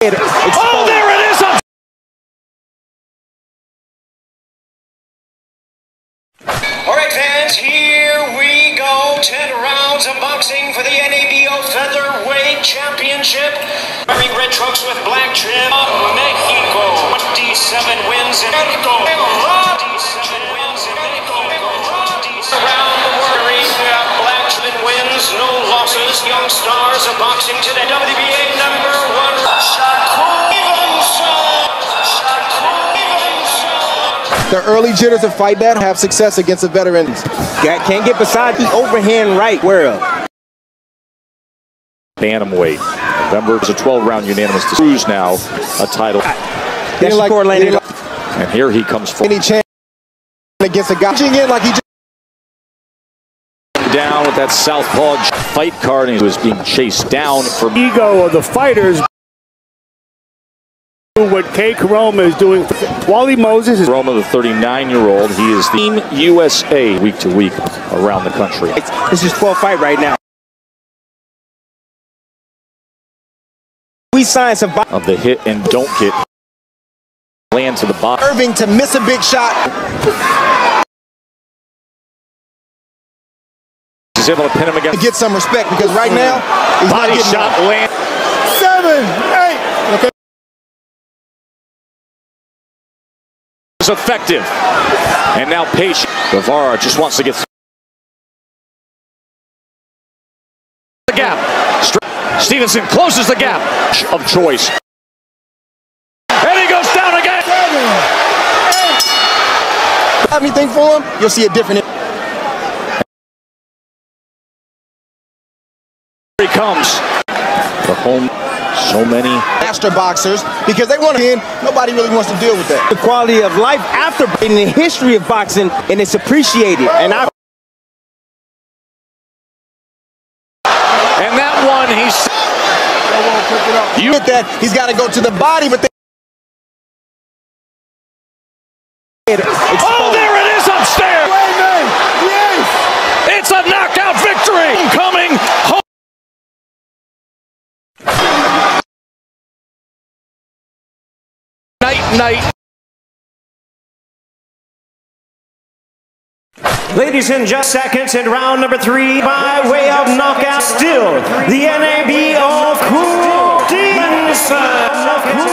Oh, there it is! Up All right, fans, here we go. 10 rounds of boxing for the NABO Featherweight Championship. Wearing red trunks with black trim. Oh, Mexico. 27 wins in Mexico. 27 wins in Mexico. Around the world, wearing black trim wins, no losses. Young stars of boxing to the WBA number The early jitters of fight that have success against the veterans. Got- Can't get beside the overhand right. Where up? Bantamweight. November is a 12-round unanimous decision. Cruz now a title. That's Didn't like- Shakur landed. didn't And here he comes forward. Any chance against a guy Punching in like he just down with that southpaw fight card, and he was being chased down for ego of the fighters. What Kay Koroma is doing. Wali Moses is Roma, the 39-year-old. He is the Team USA week to week around the country. This is 12 fight right now. We signed some. bo- Of the hit and don't hit, land to the bottom. Irving to miss a big shot. He's able to pin him again to against get some respect because right now he's not body getting shot. Land seven, eight. Okay. Is effective, and now patient. Guevara just wants to get the gap. Stevenson closes the gap of choice. And he goes down again. Have anything for him? You'll see a different. Here he comes. The home, so many. master boxers because they want to win. Nobody really wants to deal with that. the quality of life after in the history of boxing, and it's appreciated. And I And that one, he's. You get that he's got to go to the body, but they Oh, there it is upstairs. It's a knockout victory coming home. Night, night. Ladies and just seconds in round number three by way of knockout still the NAB of Cool NAB